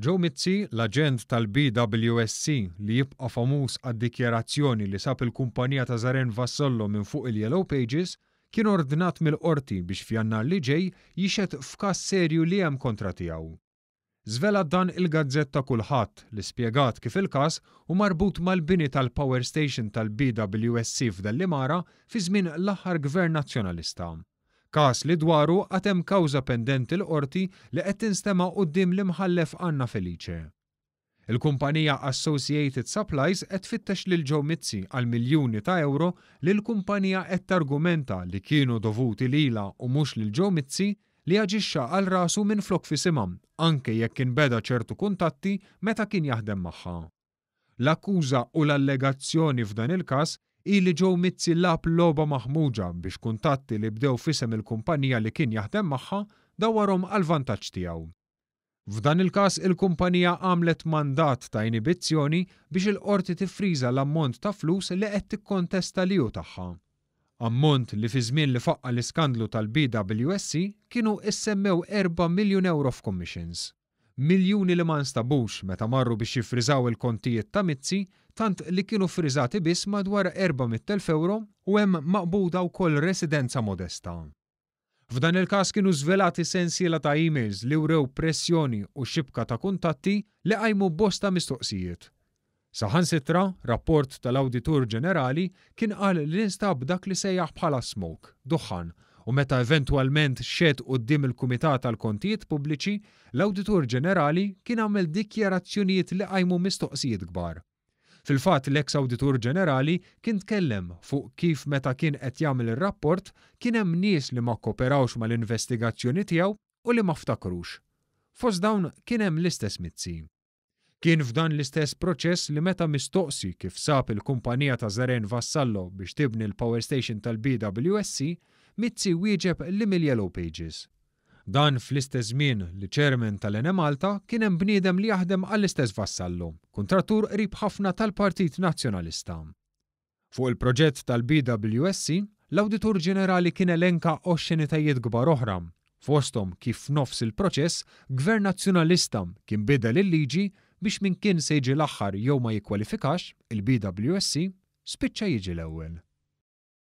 Joe Mizzi, l-aġent tal-BWSC li jibqa' famuż għad-dikjarazzjoni li sab il-kumpanija ta' Zaren Vassallo minn fuq il-Yellow Pages, kien ordnat mill-Qorti biex f'Jannar li ġej jixhed f'każ serju li hemm kontra tiegħu. Żvelat dan il-gazzetta Kulħadd, li spjegat kif il-każ hu marbut mal-bini tal-power station tal-BWSC f'Dallimara fi żmien l-aħħar Gvern Nazzjonalista. Każ li dwaru għad hemm kawża pendenti l-Qorti li qed tinstema' quddiem l-Imħallef Anna Felice. Il-kumpanija Associated Supplies qed tfittex lil Joe Mizzi għal miljuni ta' ewro li l-kumpanija qed targumenta li kienu dovuti lilha u mhux lil Joe Mizzi li aġixxa għal rasu minflok f'isimha, anke jekk kien beda ċertu kuntatti meta kien jaħdem magħha. L-akkuża u l-allegazzjoni f'dan il-każ hi li Joe Mizzi lagħab logħba maħmuġa biex kuntatti li bdew f'isem il-kumpanija li kien jaħdem magħha dawarhom għall-vantaġġ tiegħu. F'dan il-każ, il-kumpanija għamlet mandat ta' inibizzjoni biex il-qorti tiffriża l-ammont ta' flus li qed tikkontesta li hu tagħha. Ammont li fiż-żmien li faqqa' l-iskandlu tal-BWSC kienu issemmew erba' miljun ewro f'commissions. Miljuni li ma nstabux meta marru biex jiffriżaw il-kontijiet ta' Mizzi tant li kienu ffriżati biss madwar erba' mitt elf ewro u hemm maqbuda wkoll residenza modesta. F'dan il-każ kienu żvelati sensiela ta' emails li wrew pressjoni u xibka ta' kuntatti li qajmu bosta mistoqsijiet. Saħansitra, rapport tal-Awditur Ġenerali kien qal li nstab dak li sejjaħ bħala smoke, duħħan, u meta eventwalment xehed quddiem il-Kumitat għall-Kontijiet Pubbliċi, l-Awditur Ġenerali kien għamel dikjarazzjonijiet li qajmu mistoqsijiet kbar. Fil-fatt l-eks Awditur Ġenerali kien tkellem fuq kif meta kien qed jagħmel ir-rapport kien hemm nies li ma kkoperawx mal-investigazzjoni tiegħu u li ma ftakrux. Fost dawn kien hemm l-istess Mizzi. Kien f'dan l-istess proċess li meta mistoqsi kif sab il-kumpanija ta' Zaren Vassallo biex tibni l-power station tal-BWSC, Mizzi wieġeb li mill-Yellow Pages. Dan fl-istess żmien li Chairman tal-Enemalta kien hemm bniedem li jaħdem għall-istess Vassallo, kuntrattur qrib ħafna tal-Partit Nazzjonalista. Fuq il-proġett tal-BWSC, l-Awditur Ġenerali kien elenka oxxenitajiet kbar oħra, fosthom kif f'nofs il-proċess Gvern Nazzjonalista kien bidel il-liġi biex min kien se jiġi l-aħħar jew ma jikkwalifikax, il-BWSC spiċċa jiġi l-ewwel.